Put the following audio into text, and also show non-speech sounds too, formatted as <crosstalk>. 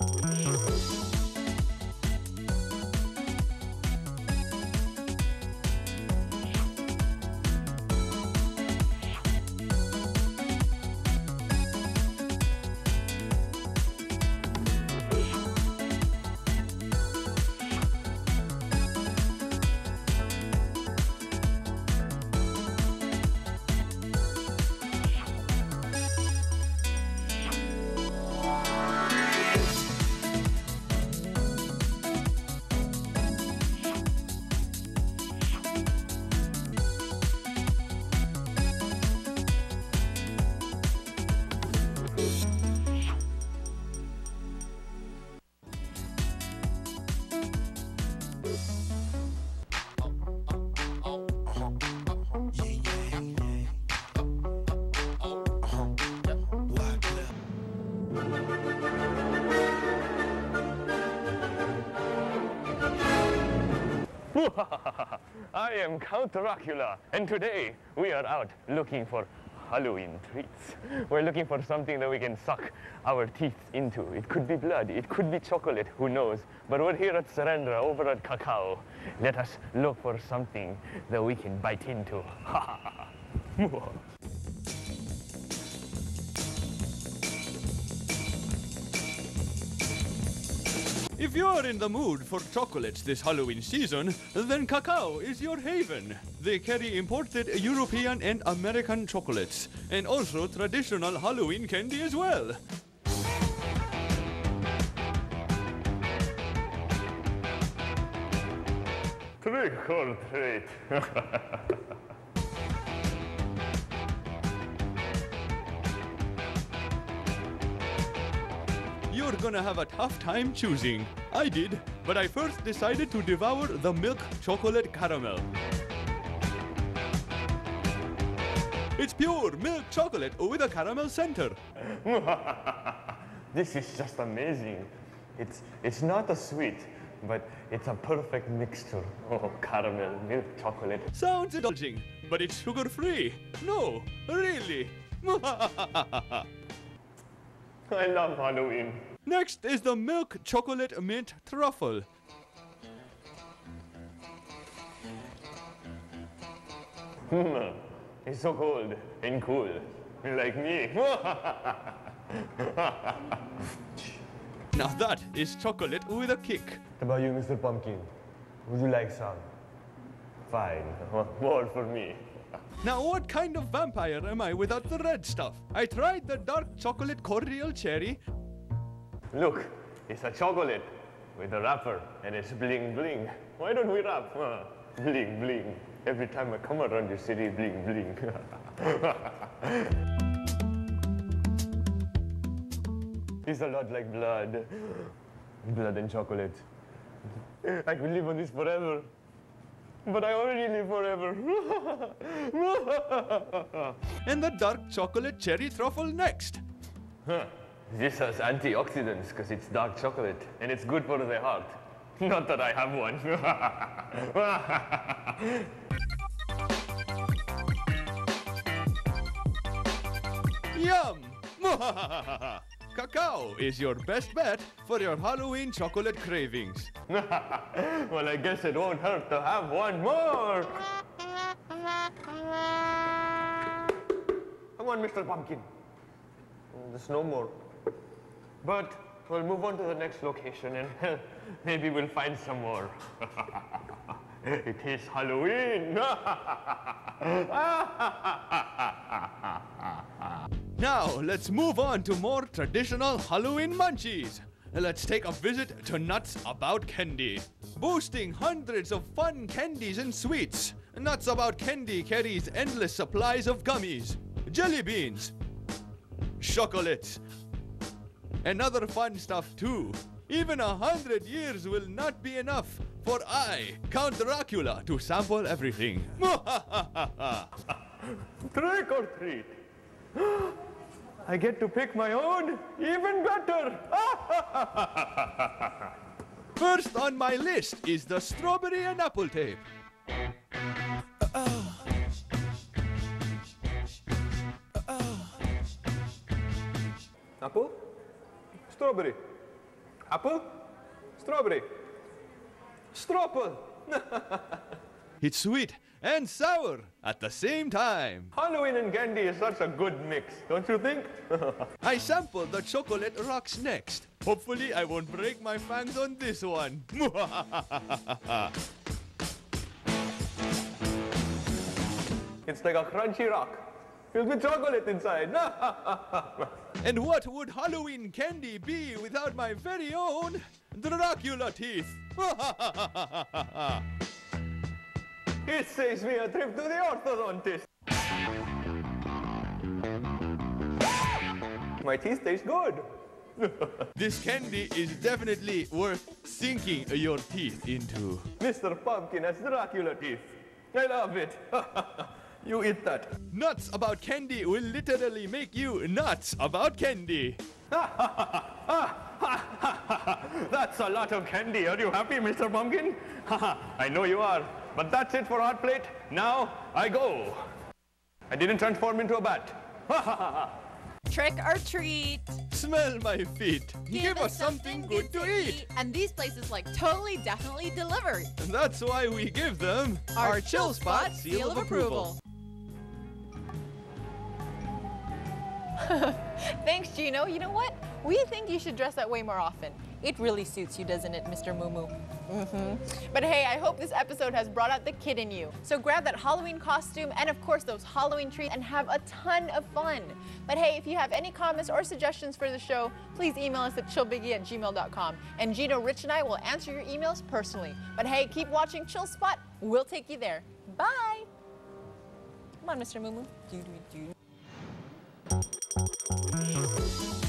Música <laughs> I am Count Dracula, and today we are out looking for Halloween treats. We're looking for something that we can suck our teeth into. It could be blood, it could be chocolate, who knows? But we're here at Serendra, over at Cacao. Let us look for something that we can bite into. <laughs> If you're in the mood for chocolates this Halloween season, then Cacao is your haven. They carry imported European and American chocolates, and also traditional Halloween candy as well. Trick or treat. <laughs> You're gonna have a tough time choosing. I did, but I first decided to devour the milk chocolate caramel. It's pure milk chocolate with a caramel center. <laughs> this is just amazing. It's, it's not a sweet, but it's a perfect mixture. Oh, caramel, milk, chocolate. Sounds indulging, but it's sugar free. No, really. <laughs> I love Halloween. Next is the milk chocolate mint truffle. Hmm, It's so cold and cool, like me. Now that is chocolate with a kick. How about you, Mr. Pumpkin? Would you like some? Fine, <laughs> more for me. Now what kind of vampire am I without the red stuff? I tried the dark chocolate cordial cherry. Look, it's a chocolate with a wrapper and it's bling bling. Why don't we wrap? Huh? Bling bling. Every time I come around your city, bling bling. <laughs> it's a lot like blood. Blood and chocolate. I could live on this forever. But I already live forever. <laughs> and the dark chocolate cherry truffle next. Huh. This has antioxidants because it's dark chocolate and it's good for the heart. Not that I have one. <laughs> Yum! <laughs> Cacao is your best bet for your Halloween chocolate cravings. <laughs> well, I guess it won't hurt to have one more. Come on, Mr. Pumpkin. There's no more. But we'll move on to the next location and <laughs> maybe we'll find some more. <laughs> it is Halloween. Now, let's move on to more traditional Halloween munchies. Let's take a visit to Nuts About Candy. Boasting hundreds of fun candies and sweets, Nuts About Candy carries endless supplies of gummies, jelly beans, chocolates, and other fun stuff too. Even a hundred years will not be enough for I, Count Dracula, to sample everything. <laughs> Trick or treat. <gasps> <laughs> I get to pick my own, even better. <laughs> First on my list is the strawberry and apple tape. Apple? Strawberry. Apple. Strawberry. Strawple. <laughs> it's sweet and sour at the same time. Halloween and candy is such a good mix, don't you think? <laughs> I sampled the chocolate rocks next. Hopefully, I won't break my fangs on this one. <laughs> it's like a crunchy rock filled with chocolate inside. <laughs> and what would Halloween candy be without my very own Dracula teeth? It saves me a trip to the orthodontist. My teeth taste good. <laughs> this candy is definitely worth sinking your teeth into. Mr. Pumpkin has Dracula teeth. I love it. <laughs> you eat that. Nuts about candy will literally make you nuts about candy. <laughs> that's a lot of candy. Are you happy, Mr. Pumpkin? I know you are. But that's it for Hot Plate. Now I go. I didn't transform into a bat. Ha <laughs> ha! Trick or treat. Smell my feet. Give, Give us something, something good to eat. eat. And these places like totally definitely delivered. And that's why we give them our, our Chill Spot seal, seal of approval. approval. <laughs> Thanks, Gino. You know what? We think you should dress that way more often. It really suits you, doesn't it, Mr. Moo Mm-hmm. But hey, I hope this episode has brought out the kid in you. So grab that Halloween costume and of course those Halloween treats and have a ton of fun. But hey, if you have any comments or suggestions for the show, please email us at chillbiggie at gmail.com. And Gino, Rich, and I will answer your emails personally. But hey, keep watching Chill Spot. We'll take you there. Bye. Come on, Mr. Moo Moo. Do, do, do.